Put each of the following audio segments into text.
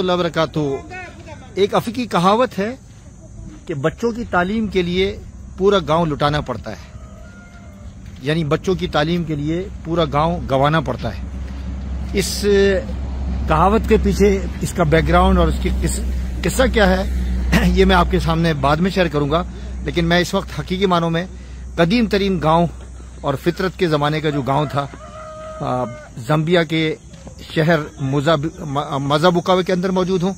वरहमतुल्लाह एक अफ्रीकी कहावत है कि बच्चों की तालीम के लिए पूरा गाँव लुटाना पड़ता है। यानी बच्चों की तालीम के लिए पूरा गाँव गंवाना पड़ता है। इस कहावत के पीछे इसका बैकग्राउंड और इसकी किस, किस्सा क्या है ये मैं आपके सामने बाद में शेयर करूँगा। लेकिन मैं इस वक्त हकीकी मानों में कदीम तरीन गाँव और फितरत के ज़माने का जो गाँव था जम्बिया के शहर मजाबुकावे के अंदर मौजूद हूँ।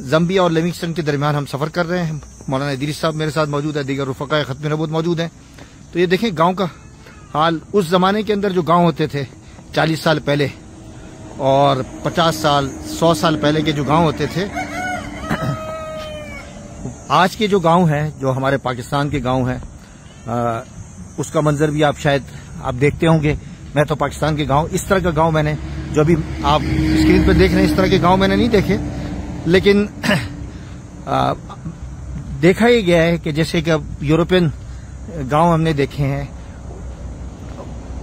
जम्बिया और लिविंगस्टन के दरमियान हम सफ़र कर रहे हैं। मौलाना इदरीस साहब मेरे साथ मौजूद है, दीगर रुफ़ा ख़त्म नबूत मौजूद हैं। तो ये देखें, गाँव का हाल उस ज़माने के अंदर जो गाँव होते थे, चालीस साल पहले और पचास साल, सौ साल पहले के जो गाँव होते थे, आज के जो गाँव हैं, जो हमारे पाकिस्तान के गाँव हैं उसका मंजर भी आप शायद, आप देखते होंगे। मैं तो पाकिस्तान के गाँव, इस तरह का गाँव मैंने जो अभी आप स्क्रीन पर देख रहे हैं इस तरह के गाँव मैंने नहीं देखे। लेकिन आ, देखा ही गया है कि जैसे कि अब यूरोपियन गाँव हमने देखे हैं।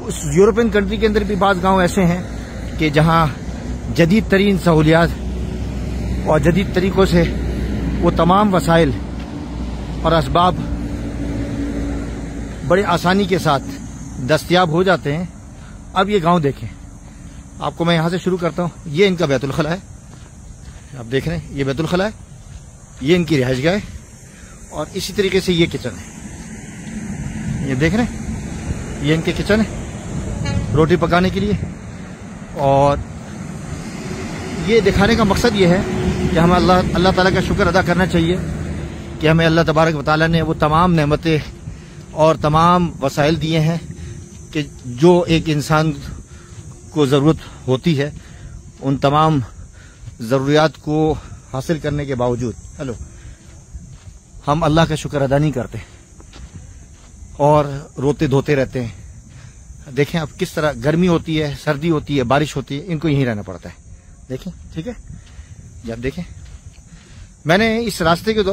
उस यूरोपियन कंट्री के अंदर भी बाज गाँव ऐसे हैं कि जहाँ जदीद तरीन सहूलियात और जदीद तरीकों से वो तमाम वसाइल और इसबाब बड़े आसानी के साथ दस्तियाब हो जाते हैं। अब ये गाँव देखें। आपको मैं यहाँ से शुरू करता हूँ। ये इनका बैतुल खला है। आप देख रहे हैं, ये बैतुल खला है। ये इनकी रिहाइश गाह है। और इसी तरीके से ये किचन है। ये देख रहे हैं, ये इनके किचन है, रोटी पकाने के लिए। और ये दिखाने का मकसद ये है कि हमें अल्लाह अल्लाह ताला का शुक्र अदा करना चाहिए कि हमें अल्लाह तबारक वाली ने वो तमाम नेमतें और तमाम वसाइल दिए हैं कि जो एक इंसान को ज़रूरत होती है, उन तमाम ज़रूरियात को हासिल करने के बावजूद। हेलो। हम अल्लाह का शुक्र अदा नहीं करते और रोते धोते रहते हैं। देखें अब किस तरह गर्मी होती है, सर्दी होती है, बारिश होती है, इनको यहीं रहना पड़ता है। देखें, ठीक है? आप देखें। मैंने इस रास्ते के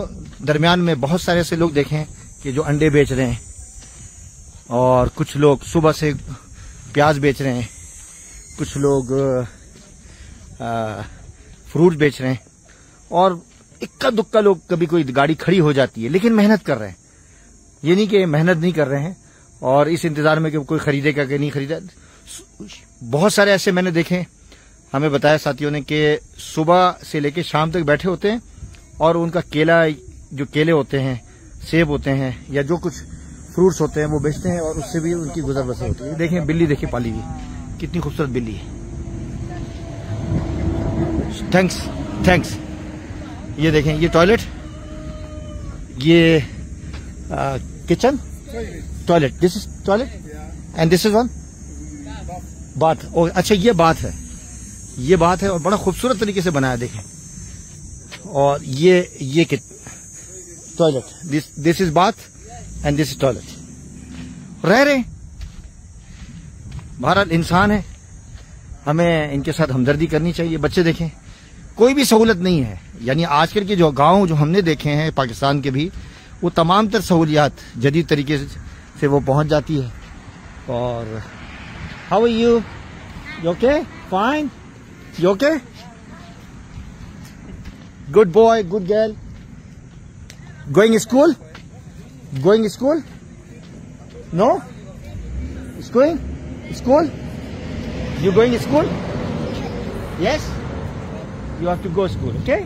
दरमियान में बहुत सारे ऐसे लोग देखे हैं कि जो अंडे बेच रहे हैं और कुछ लोग सुबह से प्याज बेच रहे हैं। कुछ लोग आ, फ्रूट बेच रहे हैं। और इक्का दुक्का लोग कभी कोई गाड़ी खड़ी हो जाती है लेकिन मेहनत कर रहे हैं। ये नहीं कि मेहनत नहीं कर रहे हैं और इस इंतज़ार में कि कोई खरीदेगा कि नहीं खरीदा। बहुत सारे ऐसे मैंने देखे हमें बताया साथियों ने कि सुबह से लेकर शाम तक बैठे होते हैं और उनका केला जो केले होते हैं सेब होते हैं या जो कुछ फ्रूट्स होते हैं वो बेचते हैं और उससे भी उनकी गुजर बसर होती है। देखें बिल्ली देखिए पाली हुई कितनी खूबसूरत बिल्ली है। थैंक्स थैंक्स ये देखें, ये टॉयलेट ये kitchen toilet this is toilet and this is one bath ओ अच्छा ये बात है। ये बात है और बड़ा खूबसूरत तरीके से बनाया, देखें। और ये ये toilet this this is bath and this is toilet रह रहे भारत इंसान है। हमें इनके साथ हमदर्दी करनी चाहिए। बच्चे देखें, कोई भी सहूलत नहीं है। यानी आजकल के जो गाँव जो हमने देखे हैं, पाकिस्तान के भी, वो तमाम तर सहूलियात जदीद तरीके से वो पहुँच जाती है। और how you okay fine okay good boy good girl going school going school no going school you going school yes you have to go school okay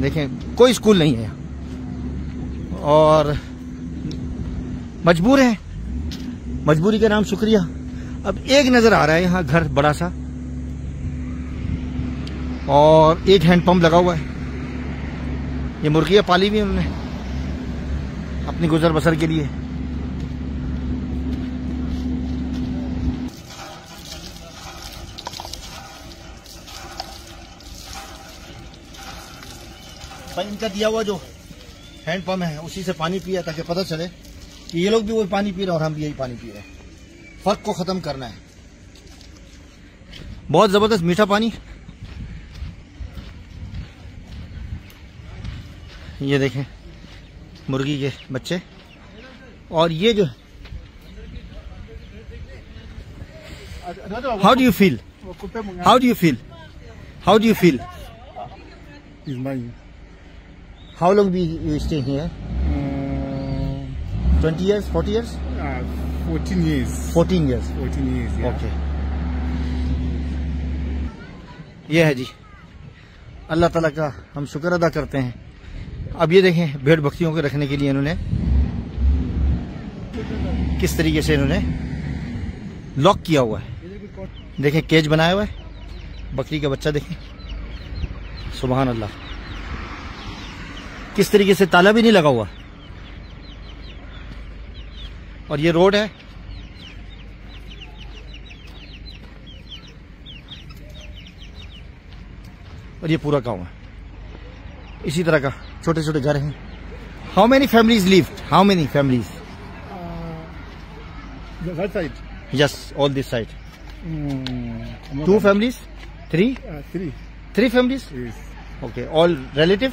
देखें, कोई स्कूल नहीं है और मजबूर हैं। मजबूरी का नाम शुक्रिया। अब एक नज़र आ रहा है यहाँ घर बड़ा सा। और एक हैंडपंप लगा हुआ है। ये मुर्गियाँ पाली हुई उन्होंने अपनी गुजर बसर के लिए। इनका दिया हुआ जो हैंडपंप है, उसी से पानी पिया ताकि पता चले कि ये लोग भी वही पानी पी रहे और हम भी यही पानी पी रहे फ़र्क को खत्म करना है। बहुत ज़बरदस्त मीठा पानी। ये देखें, मुर्गी के बच्चे। और ये जो how do you feel how do you feel How do you feel? How long we you stay here? Uh, 20 years, 40 years? uh, 14 years. 14 years. 14 years, yeah. Okay ये है जी अल्लाह ताला का हम शुक्र अदा करते हैं अब ये देखें भेड़ बकरियों को रखने के लिए इन्होंने किस तरीके से इन्होंने लॉक किया हुआ है देखें केज बनाया हुआ है बकरी का बच्चा देखें सुबहान अल्लाह किस तरीके से ताला भी नहीं लगा हुआ? और ये रोड है? और ये पूरा गाँव है। इसी तरह का छोटे छोटे घर हैं। How many families live how many families that side. Yes all this side Mm, two families three Uh, three. Three families Yes. Okay all relative